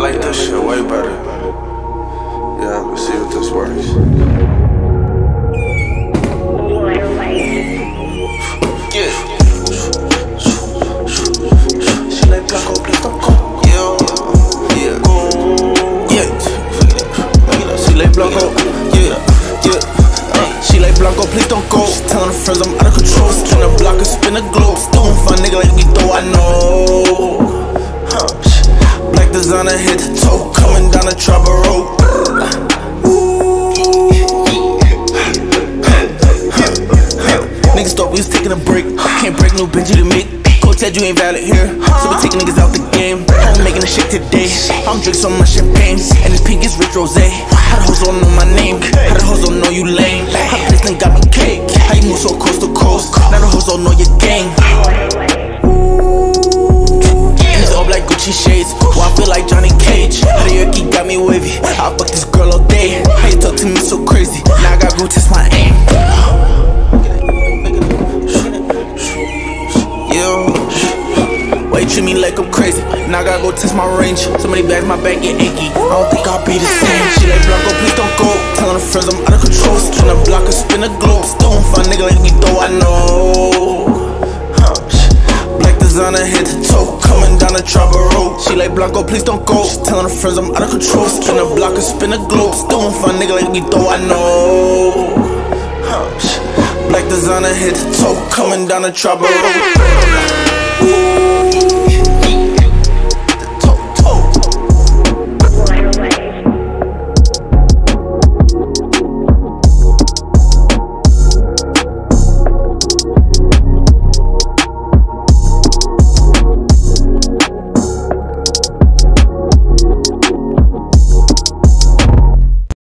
like this shit way better. Yeah, let's see if this works. Yeah. She like Blanco, please don't go. Yeah, yeah, yeah. She like Blanco, yeah, yeah. Uh, she like Blanco, please don't go. She telling her friends I'm out of control. Tryna block and spin a globe. Doing fun, nigga, like we throw, I know. Black designer head to toe, coming down the Trapper Road. Niggas thought we was taking a break. Can't break no Benji to make. Coach said you ain't valid here. So we taking niggas out the game. I'm making a shit today. I'm drinking some my champagne. And this pink is rich rose. How the hoes don't know my name? How the hoes don't know you lame? How this thing got me cake? How you move so coast to coast? Now the hoes don't know your gang. And it's all black Gucci shades. Feel like Johnny Cage. Yerky got me wavy. I fuck this girl all day. How you talk to me so crazy? Now I gotta go test my aim. Yeah. Why you treat me like I'm crazy? Now I gotta go test my range. Somebody bags my back get achy. I don't think I'll be the same. She like Blanco, please don't go. Telling her friends I'm out of control. Tryna block and spin a globe. Designer head to toe, coming down the Trapper Road. She like Blanco, please don't go. She telling her friends I'm out of control. Tryna block and spin a globe. Stone fun nigga like me though I know. Black designer head to toe, coming down the Triboro. Ooh.